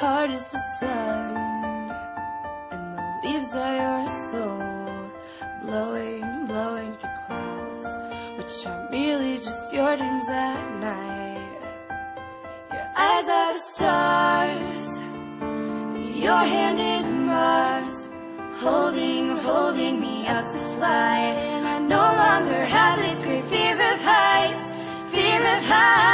heart is the sun, and the leaves are your soul, blowing, blowing through clouds, which are merely just your dreams at night. Your eyes are the stars, your hand is Mars, holding, holding me out to fly, and I no longer have this great fear of heights, fear of heights,